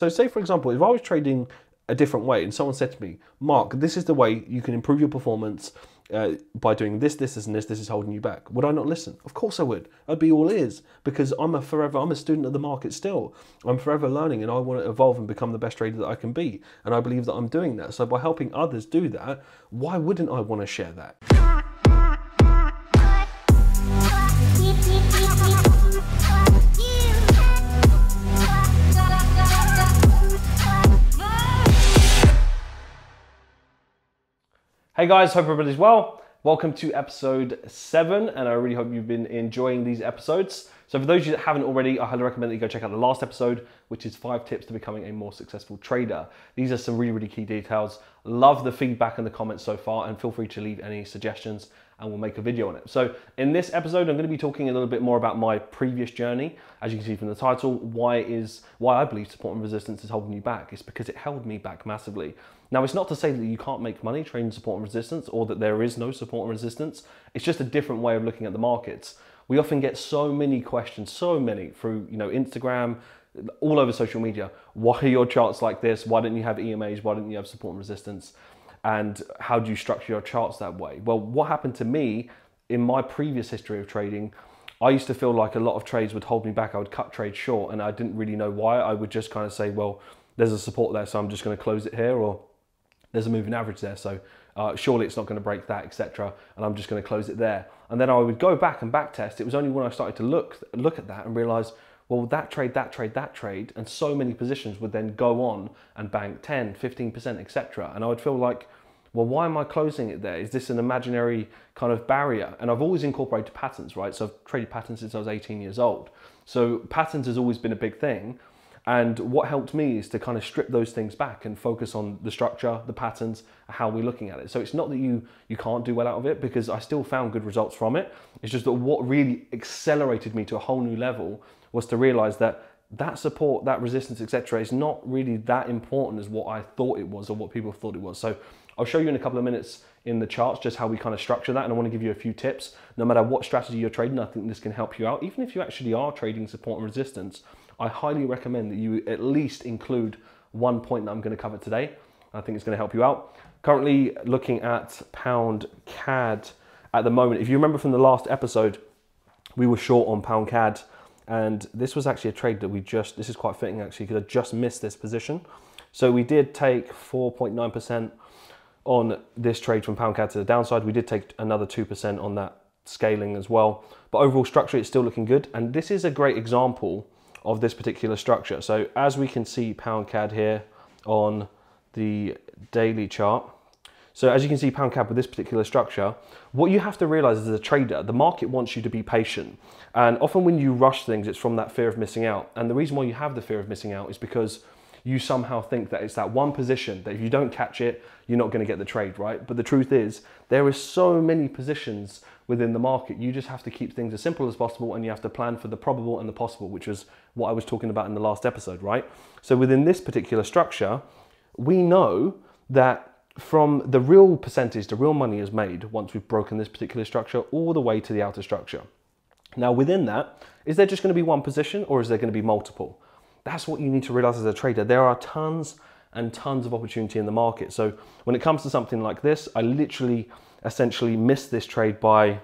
So, say for example, if I was trading a different way and someone said to me, Mark, this is the way you can improve your performance uh, by doing this, this, this, and this, this is holding you back. Would I not listen? Of course I would. I'd be all ears because I'm a forever, I'm a student of the market still. I'm forever learning and I want to evolve and become the best trader that I can be. And I believe that I'm doing that. So by helping others do that, why wouldn't I want to share that? Hey guys, hope everybody's well. Welcome to episode seven, and I really hope you've been enjoying these episodes. So, for those of you that haven't already, I highly recommend that you go check out the last episode, which is five tips to becoming a more successful trader. These are some really, really key details. Love the feedback and the comments so far, and feel free to leave any suggestions and we'll make a video on it. So in this episode, I'm going to be talking a little bit more about my previous journey. As you can see from the title, why is why I believe support and resistance is holding you back. It's because it held me back massively. Now, it's not to say that you can't make money trading support and resistance or that there is no support and resistance. It's just a different way of looking at the markets. We often get so many questions, so many through, you know, Instagram, all over social media. Why are your charts like this? Why don't you have EMAs? Why don't you have support and resistance? And how do you structure your charts that way? Well, what happened to me in my previous history of trading, I used to feel like a lot of trades would hold me back. I would cut trades short and I didn't really know why. I would just kind of say, well, there's a support there, so I'm just going to close it here, or there's a moving average there, so uh, surely it's not going to break that, etc. And I'm just going to close it there. And then I would go back and back test. It was only when I started to look look at that and realize, well, that trade, that trade, that trade, and so many positions would then go on and bank 10, 15%, etc. And I would feel like, well, why am I closing it there? Is this an imaginary kind of barrier? And I've always incorporated patterns, right? So I've traded patterns since I was 18 years old. So patterns has always been a big thing. And what helped me is to kind of strip those things back and focus on the structure, the patterns, how we're looking at it. So it's not that you you can't do well out of it because I still found good results from it. It's just that what really accelerated me to a whole new level was to realize that that support, that resistance, etc., is not really that important as what I thought it was or what people thought it was. So I'll show you in a couple of minutes in the charts just how we kind of structure that and I want to give you a few tips. No matter what strategy you're trading, I think this can help you out. Even if you actually are trading support and resistance, I highly recommend that you at least include one point that I'm going to cover today. I think it's going to help you out. Currently looking at pound CAD at the moment. If you remember from the last episode, we were short on pound CAD and this was actually a trade that we just, this is quite fitting actually because I just missed this position. So we did take 4.9% on this trade from pound CAD to the downside. We did take another 2% on that scaling as well. But overall structure, it's still looking good. And this is a great example of this particular structure. So as we can see pound CAD here on the daily chart, so as you can see pound CAD with this particular structure, what you have to realize as a trader, the market wants you to be patient. And often when you rush things, it's from that fear of missing out. And the reason why you have the fear of missing out is because you somehow think that it's that one position that if you don't catch it, you're not going to get the trade, right? But the truth is, there are so many positions within the market. You just have to keep things as simple as possible and you have to plan for the probable and the possible, which was what I was talking about in the last episode, right? So within this particular structure, we know that from the real percentage, the real money is made once we've broken this particular structure all the way to the outer structure. Now within that, is there just going to be one position or is there going to be multiple? That's what you need to realize as a trader. There are tons and tons of opportunity in the market. So when it comes to something like this, I literally essentially missed this trade by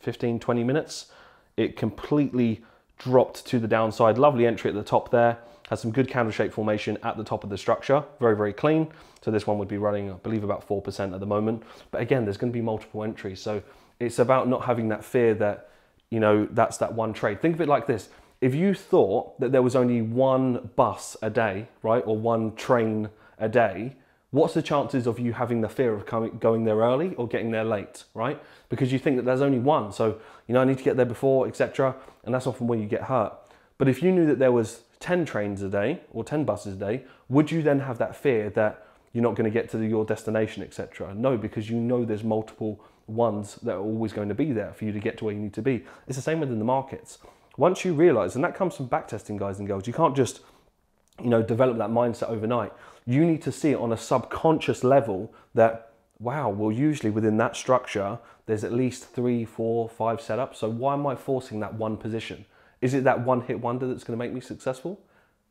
15, 20 minutes. It completely dropped to the downside. Lovely entry at the top there. Has some good candle shape formation at the top of the structure. Very, very clean. So this one would be running, I believe, about 4% at the moment. But again, there's going to be multiple entries. So it's about not having that fear that, you know, that's that one trade. Think of it like this if you thought that there was only one bus a day, right, or one train a day, what's the chances of you having the fear of coming, going there early or getting there late, right? Because you think that there's only one, so you know I need to get there before, etc. And that's often where you get hurt. But if you knew that there was 10 trains a day or 10 buses a day, would you then have that fear that you're not going to get to your destination, etc.? No, because you know there's multiple ones that are always going to be there for you to get to where you need to be. It's the same within the markets once you realize, and that comes from backtesting, guys and girls, you can't just, you know, develop that mindset overnight. You need to see it on a subconscious level that, wow, well, usually within that structure, there's at least three, four, five setups. So why am I forcing that one position? Is it that one hit wonder that's going to make me successful?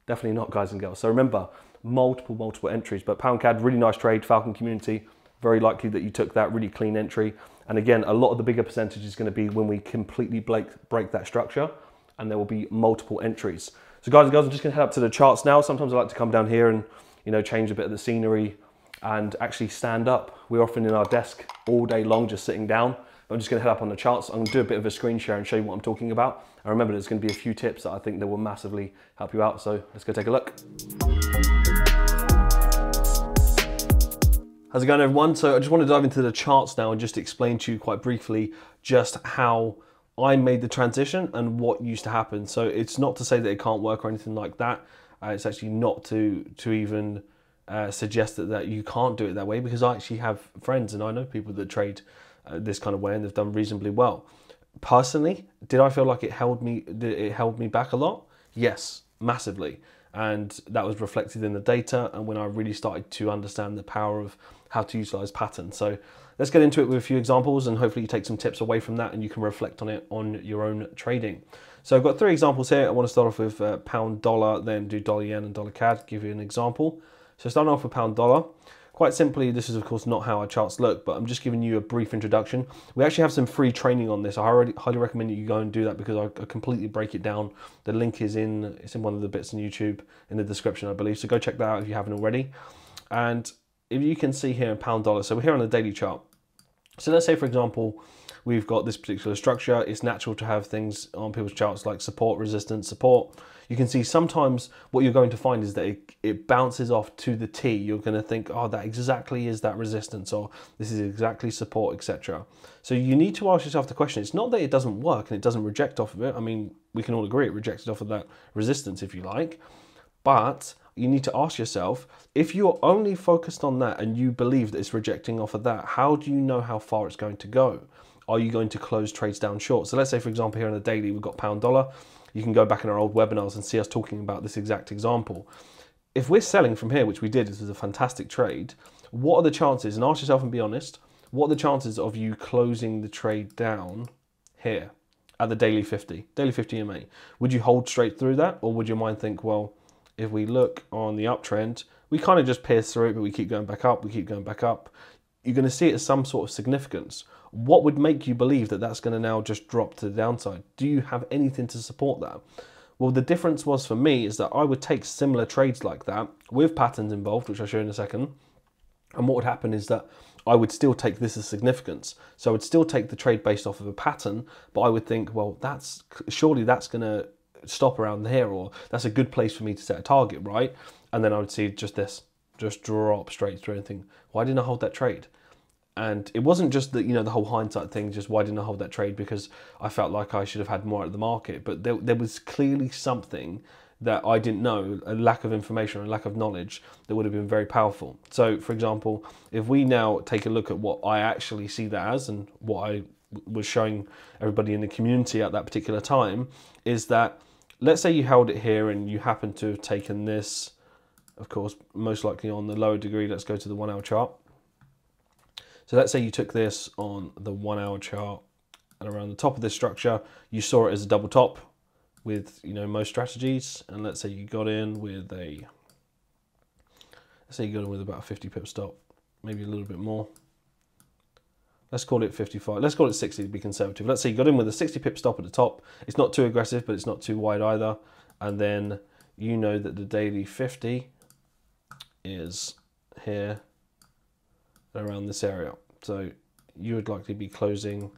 Definitely not, guys and girls. So remember, multiple, multiple entries. But pound CAD, really nice trade. Falcon community, very likely that you took that really clean entry. And again, a lot of the bigger percentage is going to be when we completely break, break that structure and there will be multiple entries. So guys and girls, I'm just going to head up to the charts now. Sometimes I like to come down here and, you know, change a bit of the scenery and actually stand up. We're often in our desk all day long, just sitting down. I'm just gonna head up on the charts. I'm gonna do a bit of a screen share and show you what I'm talking about. And remember, there's gonna be a few tips that I think that will massively help you out. So let's go take a look. How's it going everyone? So I just want to dive into the charts now and just explain to you quite briefly just how I made the transition and what used to happen. So it's not to say that it can't work or anything like that. Uh, it's actually not to to even uh, suggest that, that you can't do it that way because I actually have friends and I know people that trade uh, this kind of way and they've done reasonably well. Personally, did I feel like it held me it held me back a lot? Yes, massively. And that was reflected in the data and when I really started to understand the power of how to utilize patterns. So let's get into it with a few examples and hopefully you take some tips away from that and you can reflect on it on your own trading. So I've got three examples here. I want to start off with uh, pound dollar, then do dollar yen and dollar CAD, give you an example. So starting off with pound dollar, quite simply, this is of course not how our charts look, but I'm just giving you a brief introduction. We actually have some free training on this. I already highly recommend that you go and do that because I, I completely break it down. The link is in, it's in one of the bits on YouTube in the description, I believe. So go check that out if you haven't already. And if you can see here in pound dollar, so we're here on the daily chart. So let's say, for example, we've got this particular structure. It's natural to have things on people's charts like support, resistance, support you can see sometimes what you're going to find is that it, it bounces off to the T. You're going to think, oh, that exactly is that resistance, or this is exactly support, etc. So you need to ask yourself the question. It's not that it doesn't work and it doesn't reject off of it. I mean, we can all agree it rejected off of that resistance, if you like. But you need to ask yourself if you're only focused on that and you believe that it's rejecting off of that, how do you know how far it's going to go? Are you going to close trades down short? So let's say, for example, here on the daily, we've got pound dollar you can go back in our old webinars and see us talking about this exact example. If we're selling from here, which we did, this was a fantastic trade, what are the chances, and ask yourself and be honest, what are the chances of you closing the trade down here at the daily 50, daily 50 EMA? Would you hold straight through that, or would your mind think, well, if we look on the uptrend, we kind of just pierce through it, but we keep going back up, we keep going back up. You're going to see it as some sort of significance what would make you believe that that's going to now just drop to the downside? Do you have anything to support that? Well, the difference was for me is that I would take similar trades like that with patterns involved, which I'll show in a second. And what would happen is that I would still take this as significance. So I would still take the trade based off of a pattern, but I would think, well, that's surely that's going to stop around here, or that's a good place for me to set a target, right? And then I would see just this, just drop straight through and think, why didn't I hold that trade? And it wasn't just that, you know, the whole hindsight thing, just why didn't I hold that trade because I felt like I should have had more at the market. But there, there was clearly something that I didn't know, a lack of information or a lack of knowledge that would have been very powerful. So, for example, if we now take a look at what I actually see that as and what I was showing everybody in the community at that particular time, is that let's say you held it here and you happen to have taken this, of course, most likely on the lower degree, let's go to the one hour chart. So let's say you took this on the one hour chart and around the top of this structure, you saw it as a double top with, you know, most strategies. And let's say you got in with a, let's say you got in with about a 50 pip stop, maybe a little bit more. Let's call it 55. Let's call it 60 to be conservative. Let's say you got in with a 60 pip stop at the top. It's not too aggressive, but it's not too wide either. And then you know that the daily 50 is here around this area. So you would likely be closing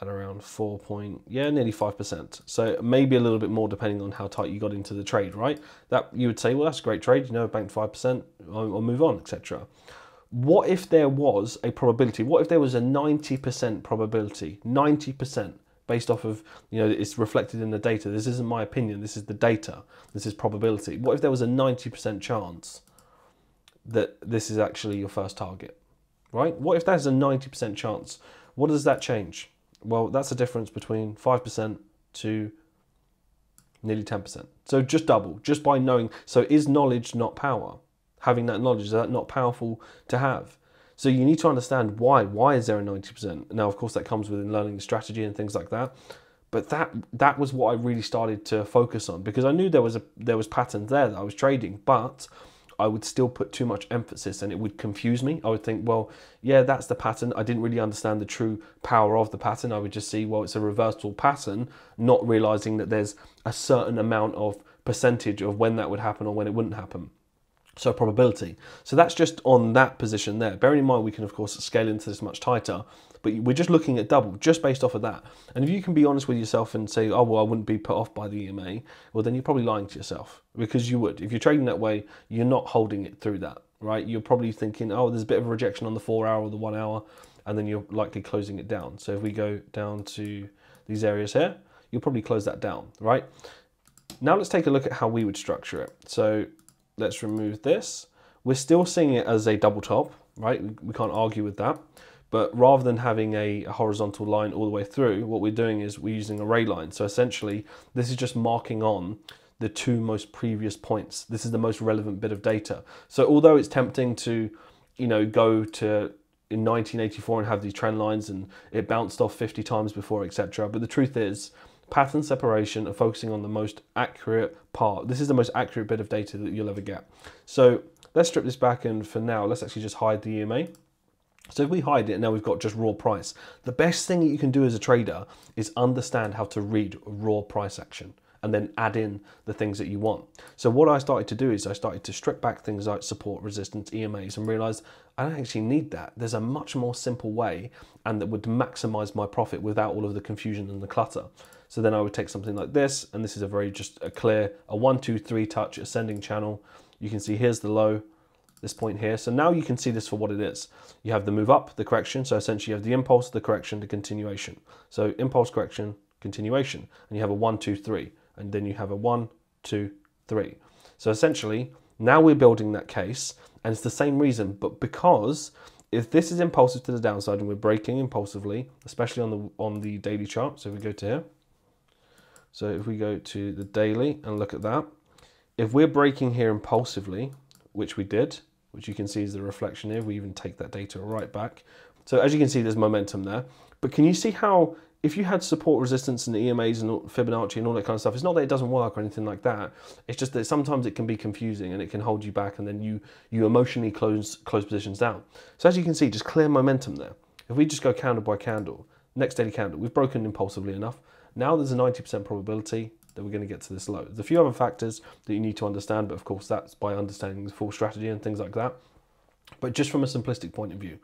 at around 4 point, yeah, nearly 5%. So maybe a little bit more depending on how tight you got into the trade, right? That you would say, well, that's a great trade, you know, banked 5%, I'll, I'll move on, etc. What if there was a probability? What if there was a 90% probability, 90% based off of, you know, it's reflected in the data. This isn't my opinion, this is the data. This is probability. What if there was a 90% chance that this is actually your first target? right? What if there's a 90% chance? What does that change? Well, that's a difference between 5% to nearly 10%. So just double, just by knowing. So is knowledge not power? Having that knowledge, is that not powerful to have? So you need to understand why. Why is there a 90%? Now, of course, that comes within learning the strategy and things like that. But that that was what I really started to focus on because I knew there was a there was patterns there that I was trading, but I would still put too much emphasis and it would confuse me. I would think, well, yeah, that's the pattern. I didn't really understand the true power of the pattern. I would just see, well, it's a reversal pattern, not realizing that there's a certain amount of percentage of when that would happen or when it wouldn't happen. So probability. So that's just on that position there. Bearing in mind, we can of course scale into this much tighter, but we're just looking at double just based off of that. And if you can be honest with yourself and say, oh, well, I wouldn't be put off by the EMA, well, then you're probably lying to yourself because you would. If you're trading that way, you're not holding it through that, right? You're probably thinking, oh, there's a bit of a rejection on the four hour or the one hour, and then you're likely closing it down. So if we go down to these areas here, you'll probably close that down, right? Now let's take a look at how we would structure it. So let's remove this. We're still seeing it as a double top, right? We can't argue with that. But rather than having a, horizontal line all the way through, what we're doing is we're using a ray line. So essentially, this is just marking on the two most previous points. This is the most relevant bit of data. So although it's tempting to, you know, go to in 1984 and have these trend lines and it bounced off 50 times before, etc. But the truth is, pattern separation and focusing on the most accurate part. This is the most accurate bit of data that you'll ever get. So let's strip this back and for now, let's actually just hide the EMA. So if we hide it, and now we've got just raw price. The best thing that you can do as a trader is understand how to read raw price action and then add in the things that you want. So what I started to do is I started to strip back things like support, resistance, EMAs and realized I don't actually need that. There's a much more simple way and that would maximize my profit without all of the confusion and the clutter. So then I would take something like this, and this is a very just a clear, a one, two, three touch ascending channel. You can see here's the low, this point here. So now you can see this for what it is. You have the move up, the correction. So essentially you have the impulse, the correction, the continuation. So impulse, correction, continuation. And you have a one, two, three. And then you have a one, two, three. So essentially, now we're building that case, and it's the same reason, but because if this is impulsive to the downside and we're breaking impulsively, especially on the on the daily chart, so if we go to here, so if we go to the daily and look at that, if we're breaking here impulsively, which we did, which you can see is the reflection here, we even take that data right back. So as you can see, there's momentum there. But can you see how if you had support resistance and the EMAs and Fibonacci and all that kind of stuff, it's not that it doesn't work or anything like that. It's just that sometimes it can be confusing and it can hold you back and then you, you emotionally close, close positions down. So as you can see, just clear momentum there. If we just go candle by candle, next daily candle, we've broken impulsively enough. Now there's a 90% probability that we're going to get to this low. There's a few other factors that you need to understand, but of course that's by understanding the full strategy and things like that. But just from a simplistic point of view,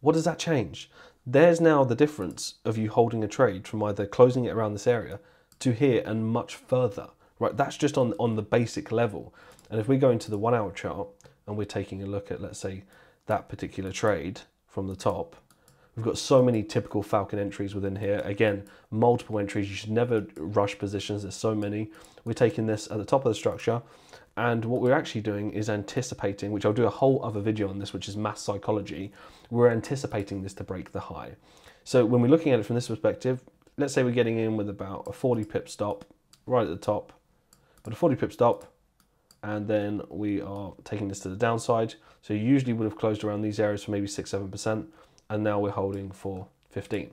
what does that change? There's now the difference of you holding a trade from either closing it around this area to here and much further, right? That's just on, on the basic level. And if we go into the one hour chart and we're taking a look at, let's say, that particular trade from the top, We've got so many typical Falcon entries within here. Again, multiple entries. You should never rush positions. There's so many. We're taking this at the top of the structure. And what we're actually doing is anticipating, which I'll do a whole other video on this, which is mass psychology. We're anticipating this to break the high. So when we're looking at it from this perspective, let's say we're getting in with about a 40 pip stop right at the top, but a 40 pip stop, and then we are taking this to the downside. So you usually would have closed around these areas for maybe six, 7% and now we're holding for 15.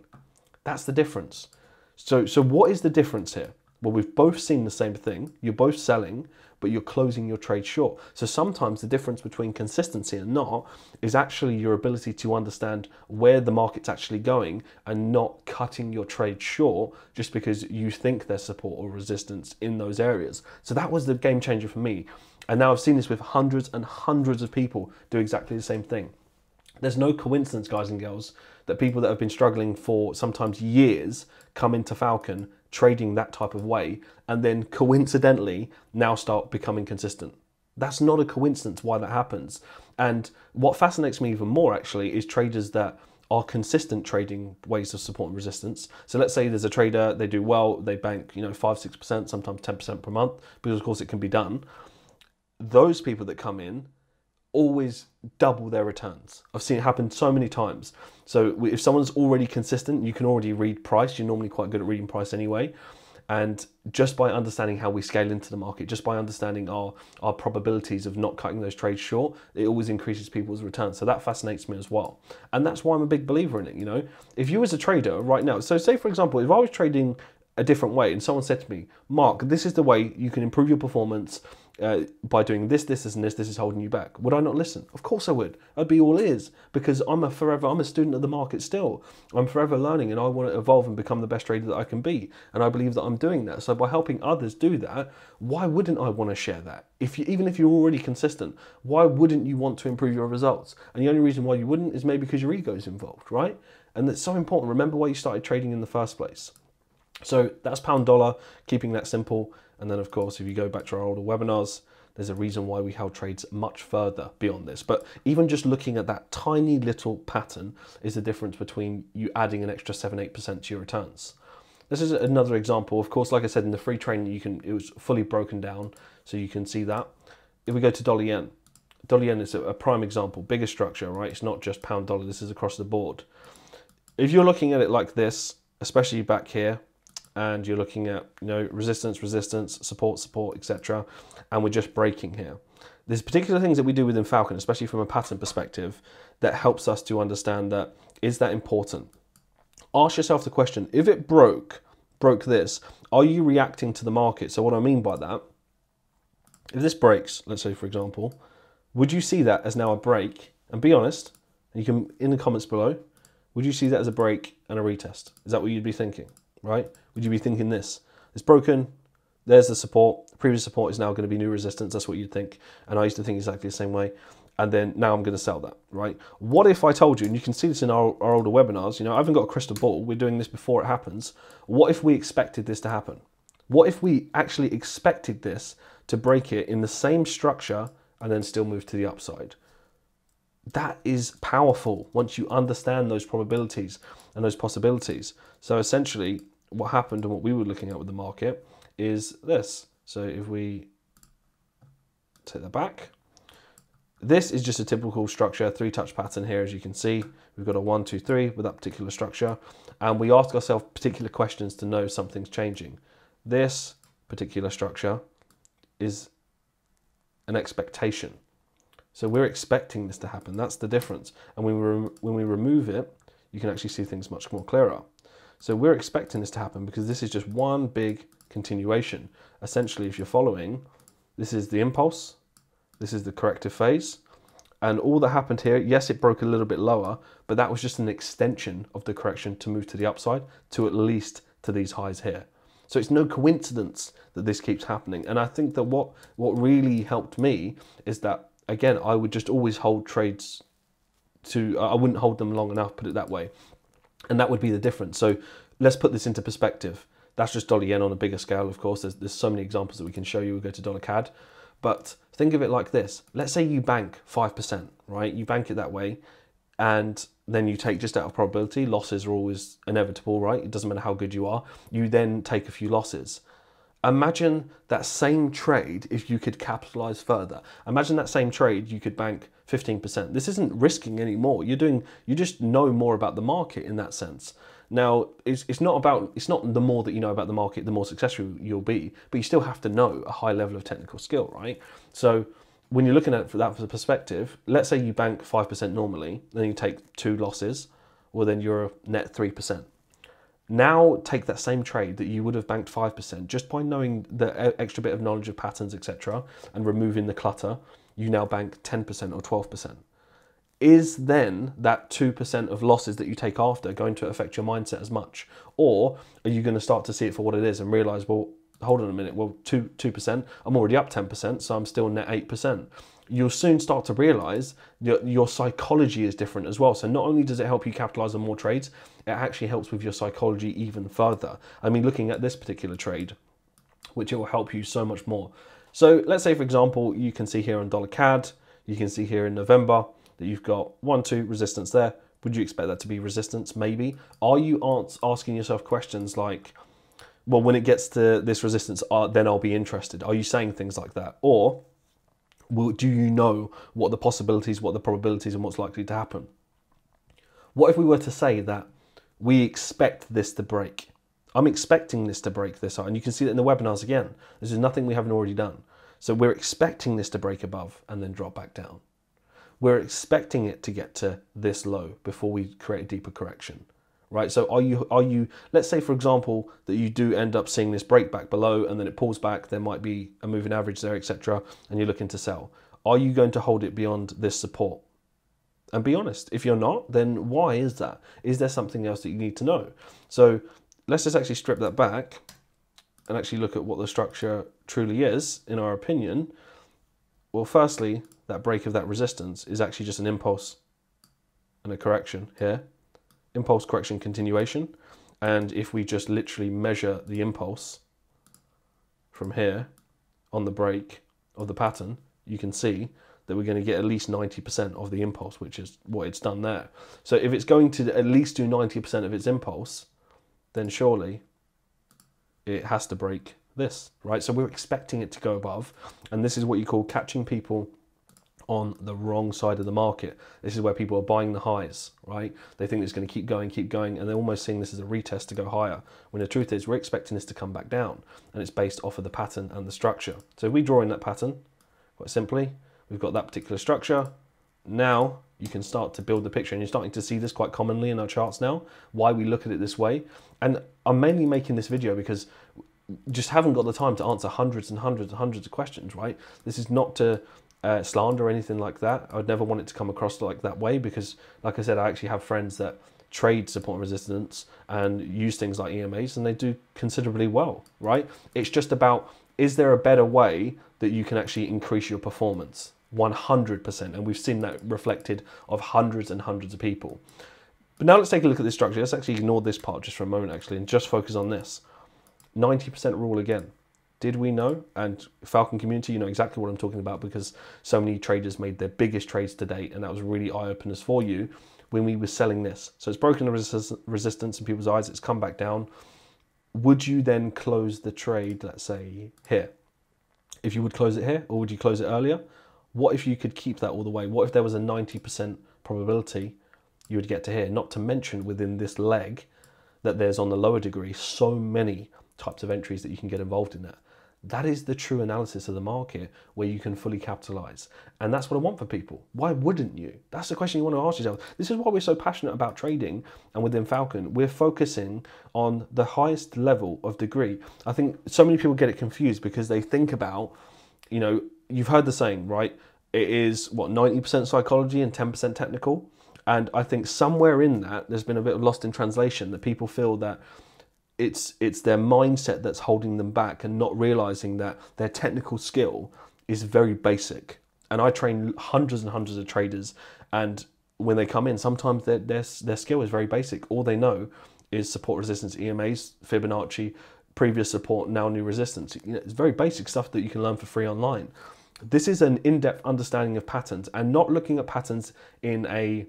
That's the difference. So, so what is the difference here? Well, we've both seen the same thing. You're both selling, but you're closing your trade short. So sometimes the difference between consistency and not is actually your ability to understand where the market's actually going and not cutting your trade short just because you think there's support or resistance in those areas. So that was the game changer for me. And now I've seen this with hundreds and hundreds of people do exactly the same thing. There's no coincidence, guys and girls, that people that have been struggling for sometimes years come into Falcon trading that type of way and then coincidentally now start becoming consistent. That's not a coincidence why that happens. And what fascinates me even more actually is traders that are consistent trading ways of support and resistance. So let's say there's a trader, they do well, they bank, you know, five, six percent, sometimes 10% per month, because of course it can be done. Those people that come in always double their returns. I've seen it happen so many times. So if someone's already consistent, you can already read price. You're normally quite good at reading price anyway. And just by understanding how we scale into the market, just by understanding our, our probabilities of not cutting those trades short, it always increases people's returns. So that fascinates me as well. And that's why I'm a big believer in it. You know, if you as a trader right now, so say for example, if I was trading a different way and someone said to me, Mark, this is the way you can improve your performance uh, by doing this, this, this, and this, this is holding you back. Would I not listen? Of course I would. I'd be all ears because I'm a forever, I'm a student of the market still. I'm forever learning and I want to evolve and become the best trader that I can be. And I believe that I'm doing that. So by helping others do that, why wouldn't I want to share that? If you, even if you're already consistent, why wouldn't you want to improve your results? And the only reason why you wouldn't is maybe because your ego is involved, right? And that's so important. Remember why you started trading in the first place. So that's pound dollar, keeping that simple. And then of course, if you go back to our older webinars, there's a reason why we held trades much further beyond this. But even just looking at that tiny little pattern is the difference between you adding an extra 7 8% to your returns. This is another example. Of course, like I said in the free training, you can it was fully broken down, so you can see that. If we go to dollar yen, dollar yen is a prime example, bigger structure, right? It's not just pound dollar. This is across the board. If you're looking at it like this, especially back here, and you're looking at you know resistance, resistance, support, support, etc. And we're just breaking here. There's particular things that we do within Falcon, especially from a pattern perspective, that helps us to understand that is that important. Ask yourself the question: if it broke, broke this, are you reacting to the market? So what I mean by that, if this breaks, let's say for example, would you see that as now a break? And be honest, you can in the comments below, would you see that as a break and a retest? Is that what you'd be thinking? Right? Would you be thinking this? It's broken, there's the support, the previous support is now going to be new resistance, that's what you'd think. And I used to think exactly the same way. And then now I'm going to sell that, right? What if I told you, and you can see this in our, our older webinars, you know, I haven't got a crystal ball, we're doing this before it happens. What if we expected this to happen? What if we actually expected this to break it in the same structure and then still move to the upside? That is powerful once you understand those probabilities and those possibilities. So essentially, what happened and what we were looking at with the market is this. So if we take that back, this is just a typical structure, three touch pattern here, as you can see. We've got a one, two, three with that particular structure. And we ask ourselves particular questions to know something's changing. This particular structure is an expectation. So we're expecting this to happen. That's the difference. And when we, when we remove it, you can actually see things much more clearer. So we're expecting this to happen because this is just one big continuation. Essentially, if you're following, this is the impulse, this is the corrective phase, and all that happened here, yes, it broke a little bit lower, but that was just an extension of the correction to move to the upside to at least to these highs here. So it's no coincidence that this keeps happening. And I think that what, what really helped me is that, again, I would just always hold trades to, I wouldn't hold them long enough, put it that way. And that would be the difference. So let's put this into perspective. That's just dollar yen on a bigger scale, of course. There's, there's so many examples that we can show you. We go to dollar CAD. But think of it like this. Let's say you bank 5%, right? You bank it that way. And then you take just out of probability. Losses are always inevitable, right? It doesn't matter how good you are. You then take a few losses. Imagine that same trade if you could capitalize further. Imagine that same trade you could bank 15%. This isn't risking anymore. You're doing you just know more about the market in that sense. Now, it's, it's not about it's not the more that you know about the market, the more successful you'll be, but you still have to know a high level of technical skill, right? So when you're looking at that from perspective, let's say you bank 5% normally, then you take two losses, well then you're a net 3%. Now take that same trade that you would have banked 5% just by knowing the uh, extra bit of knowledge of patterns, etc., and removing the clutter, you now bank 10% or 12%. Is then that 2% of losses that you take after going to affect your mindset as much? Or are you going to start to see it for what it is and realize, well, hold on a minute, well, 2, 2%, I'm already up 10%, so I'm still net 8% you'll soon start to realize that your psychology is different as well. So not only does it help you capitalize on more trades, it actually helps with your psychology even further. I mean, looking at this particular trade, which it will help you so much more. So let's say, for example, you can see here on dollar CAD, you can see here in November that you've got one, two resistance there. Would you expect that to be resistance? Maybe. Are you asking yourself questions like, well, when it gets to this resistance, uh, then I'll be interested? Are you saying things like that? Or do you know what the possibilities, what the probabilities, and what's likely to happen? What if we were to say that we expect this to break? I'm expecting this to break this out, and you can see that in the webinars again. This is nothing we haven't already done. So we're expecting this to break above and then drop back down. We're expecting it to get to this low before we create a deeper correction, right? So are you are you let's say for example that you do end up seeing this break back below and then it pulls back, there might be a moving average there, etc., and you're looking to sell. Are you going to hold it beyond this support? And be honest. If you're not, then why is that? Is there something else that you need to know? So let's just actually strip that back and actually look at what the structure truly is, in our opinion. Well, firstly, that break of that resistance is actually just an impulse and a correction here. Impulse, correction, continuation. And if we just literally measure the impulse from here on the break of the pattern, you can see that we're going to get at least 90% of the impulse, which is what it's done there. So if it's going to at least do 90% of its impulse, then surely it has to break this, right? So we're expecting it to go above, and this is what you call catching people on the wrong side of the market. This is where people are buying the highs, right? They think it's going to keep going, keep going, and they're almost seeing this as a retest to go higher. When the truth is, we're expecting this to come back down, and it's based off of the pattern and the structure. So if we draw in that pattern, quite simply, we've got that particular structure. Now you can start to build the picture, and you're starting to see this quite commonly in our charts now. Why we look at it this way, and I'm mainly making this video because just haven't got the time to answer hundreds and hundreds and hundreds of questions, right? This is not to uh, slander or anything like that. I would never want it to come across like that way because, like I said, I actually have friends that trade support and resistance and use things like EMAs and they do considerably well, right? It's just about is there a better way that you can actually increase your performance? 100%. And we've seen that reflected of hundreds and hundreds of people. But now let's take a look at this structure. Let's actually ignore this part just for a moment, actually, and just focus on this. 90% rule again. Did we know? And Falcon community, you know exactly what I'm talking about because so many traders made their biggest trades to date, and that was really eye openers for you when we were selling this. So it's broken the resistance in people's eyes, it's come back down. Would you then close the trade, let's say here? If you would close it here, or would you close it earlier? What if you could keep that all the way? What if there was a 90% probability you would get to here? Not to mention within this leg that there's on the lower degree so many types of entries that you can get involved in that. That is the true analysis of the market where you can fully capitalize. And that's what I want for people. Why wouldn't you? That's the question you want to ask yourself. This is why we're so passionate about trading and within Falcon, we're focusing on the highest level of degree. I think so many people get it confused because they think about, you know, you've heard the saying, right? It is what 90% psychology and 10% technical. And I think somewhere in that, there's been a bit of lost in translation that people feel that it's it's their mindset that's holding them back and not realizing that their technical skill is very basic. And I train hundreds and hundreds of traders, and when they come in, sometimes their their, their skill is very basic. All they know is support resistance, EMAs, Fibonacci, previous support, now new resistance. You know, it's very basic stuff that you can learn for free online. This is an in-depth understanding of patterns and not looking at patterns in a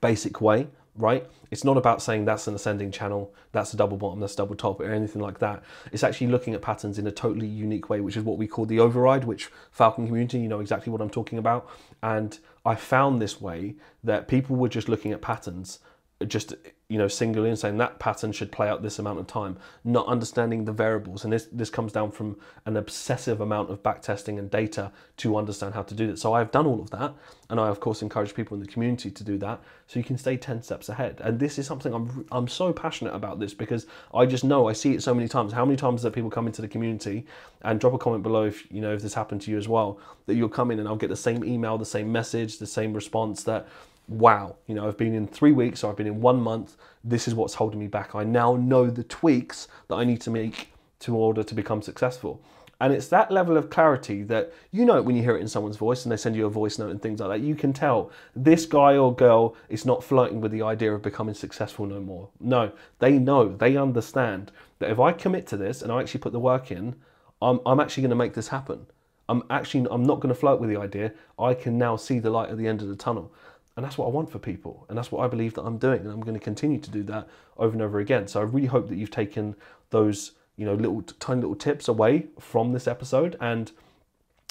basic way right? It's not about saying that's an ascending channel, that's a double bottom, that's double top, or anything like that. It's actually looking at patterns in a totally unique way, which is what we call the override, which Falcon community, you know exactly what I'm talking about. And I found this way that people were just looking at patterns just you know singly and saying that pattern should play out this amount of time not understanding the variables. And this this comes down from an obsessive amount of backtesting and data to understand how to do that. So i've done all of that and i of course encourage people in the community to do that. So you can stay 10 steps ahead. And this is something i'm i'm so passionate about this because i just know i see it so many times. How many times that people come into the community and drop a comment below if you know if this happened to you as well that you'll come in and i'll get the same email the same message the same response that wow, you know, I've been in three weeks or I've been in one month. This is what's holding me back. I now know the tweaks that I need to make to order to become successful. And it's that level of clarity that you know when you hear it in someone's voice and they send you a voice note and things like that. You can tell this guy or girl is not flirting with the idea of becoming successful no more. No, they know, they understand that if I commit to this and I actually put the work in, I'm, I'm actually going to make this happen. I'm actually I'm not going to flirt with the idea. I can now see the light at the end of the tunnel. And that's what I want for people. And that's what I believe that I'm doing. And I'm going to continue to do that over and over again. So I really hope that you've taken those, you know, little tiny little tips away from this episode. And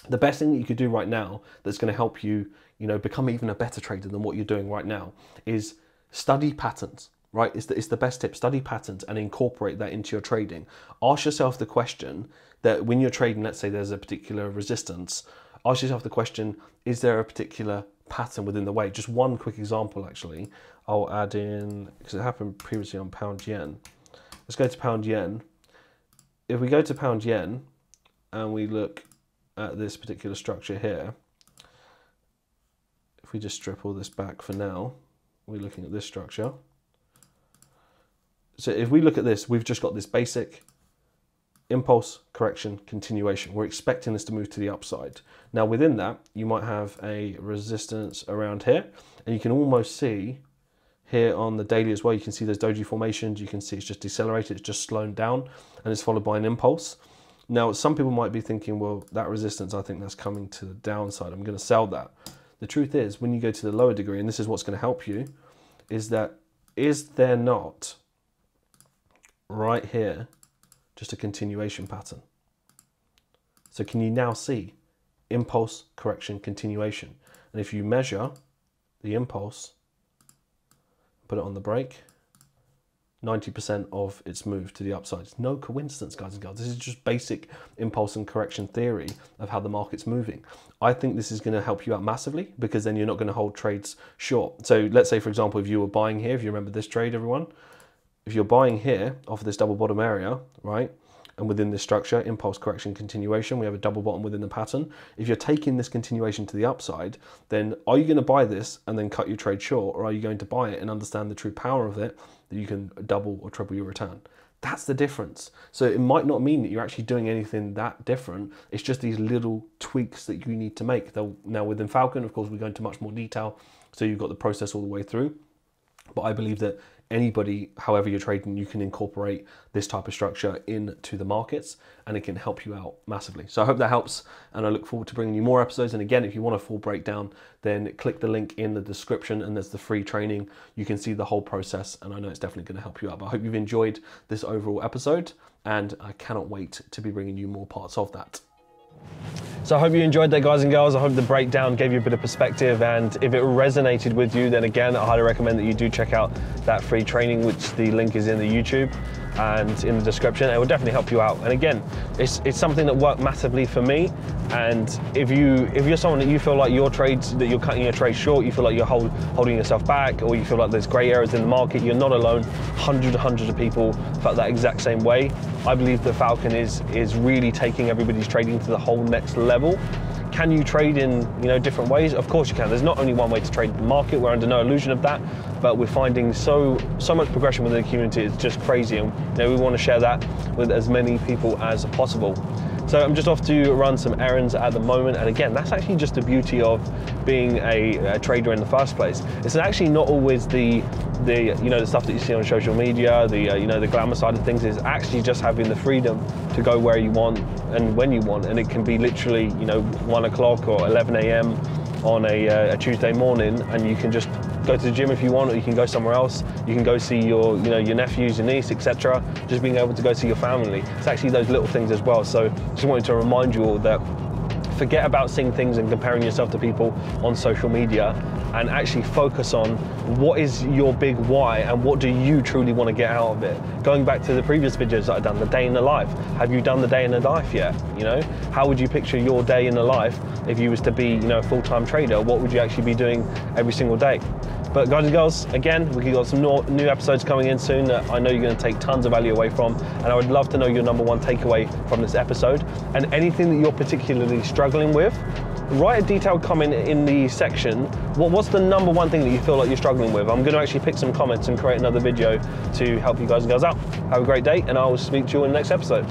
the best thing that you could do right now that's going to help you, you know, become even a better trader than what you're doing right now is study patterns right? It's the, it's the best tip. Study patterns and incorporate that into your trading. Ask yourself the question that when you're trading, let's say there's a particular resistance, ask yourself the question, is there a particular pattern within the weight. Just one quick example, actually. I'll add in, because it happened previously on pound yen. Let's go to pound yen. If we go to pound yen and we look at this particular structure here, if we just strip all this back for now, we're looking at this structure. So if we look at this, we've just got this basic impulse, correction, continuation. We're expecting this to move to the upside. Now within that, you might have a resistance around here, and you can almost see here on the daily as well, you can see those doji formations, you can see it's just decelerated, it's just slowed down, and it's followed by an impulse. Now, some people might be thinking, well, that resistance, I think that's coming to the downside. I'm going to sell that. The truth is, when you go to the lower degree, and this is what's going to help you, is that is there not right here just a continuation pattern? So can you now see impulse, correction, continuation? And if you measure the impulse, put it on the break, 90% of its move to the upside. It's no coincidence, guys and girls. This is just basic impulse and correction theory of how the market's moving. I think this is going to help you out massively because then you're not going to hold trades short. So let's say, for example, if you were buying here, if you remember this trade, everyone, if you're buying here off of this double bottom area, right, and within this structure, impulse correction continuation, we have a double bottom within the pattern. If you're taking this continuation to the upside, then are you going to buy this and then cut your trade short, or are you going to buy it and understand the true power of it that you can double or triple your return? That's the difference. So it might not mean that you're actually doing anything that different. It's just these little tweaks that you need to make. Now within Falcon, of course, we go into much more detail. So you've got the process all the way through. But I believe that anybody, however you're trading, you can incorporate this type of structure into the markets and it can help you out massively. So I hope that helps and I look forward to bringing you more episodes. And again, if you want a full breakdown, then click the link in the description and there's the free training. You can see the whole process and I know it's definitely going to help you out. But I hope you've enjoyed this overall episode and I cannot wait to be bringing you more parts of that. So I hope you enjoyed that, guys and girls. I hope the breakdown gave you a bit of perspective, and if it resonated with you, then again, I highly recommend that you do check out that free training, which the link is in the YouTube and in the description. It will definitely help you out. And again, it's, it's something that worked massively for me. And if you if you're someone that you feel like your trades that you're cutting your trade short, you feel like you're hold, holding yourself back, or you feel like there's grey areas in the market, you're not alone. Hundreds and hundreds of people felt that exact same way. I believe the Falcon is is really taking everybody's trading to the whole next level. Can you trade in you know different ways? Of course you can. There's not only one way to trade the market. We're under no illusion of that, but we're finding so so much progression within the community. It's just crazy, and you know, we want to share that with as many people as possible. So I'm just off to run some errands at the moment. And again, that's actually just the beauty of being a, a, trader in the first place. It's actually not always the, the you know, the stuff that you see on social media, the, uh, you know, the glamour side of things is actually just having the freedom to go where you want and when you want. And it can be literally, you know, one o'clock or 11 a.m. on a, uh, a Tuesday morning and you can just go to the gym if you want, or you can go somewhere else. You can go see your, you know, your nephews, your niece, etc. Just being able to go see your family. It's actually those little things as well. So just wanted to remind you all that forget about seeing things and comparing yourself to people on social media and actually focus on what is your big why and what do you truly want to get out of it. Going back to the previous videos that I've done, the day in the life. Have you done the day in the life yet? You know, how would you picture your day in the life if you was to be, you know, a full-time trader? What would you actually be doing every single day? But guys and girls, again, we've got some new episodes coming in soon that I know you're going to take tons of value away from. And I would love to know your number one takeaway from this episode. And anything that you're particularly struggling with, write a detailed comment in the section. What, what's the number one thing that you feel like you're struggling with? I'm going to actually pick some comments and create another video to help you guys and girls out. Have a great day, and I will speak to you in the next episode.